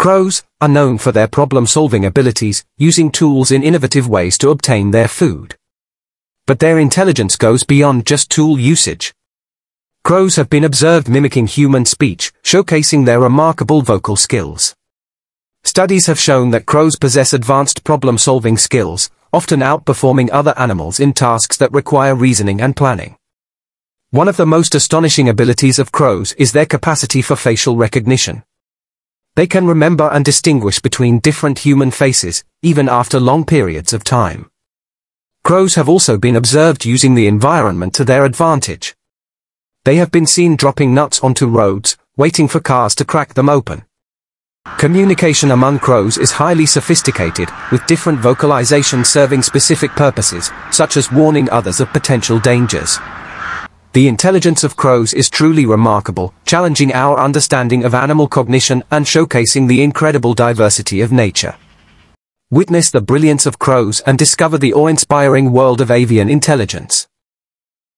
Crows are known for their problem-solving abilities, using tools in innovative ways to obtain their food. But their intelligence goes beyond just tool usage. Crows have been observed mimicking human speech, showcasing their remarkable vocal skills. Studies have shown that crows possess advanced problem-solving skills, often outperforming other animals in tasks that require reasoning and planning. One of the most astonishing abilities of crows is their capacity for facial recognition. They can remember and distinguish between different human faces, even after long periods of time. Crows have also been observed using the environment to their advantage. They have been seen dropping nuts onto roads, waiting for cars to crack them open. Communication among crows is highly sophisticated, with different vocalizations serving specific purposes, such as warning others of potential dangers. The intelligence of crows is truly remarkable, challenging our understanding of animal cognition and showcasing the incredible diversity of nature. Witness the brilliance of crows and discover the awe-inspiring world of avian intelligence.